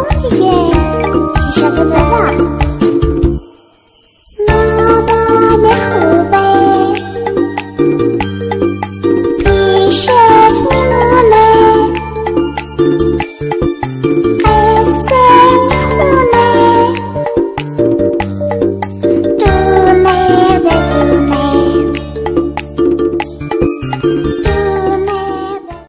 Look yeah.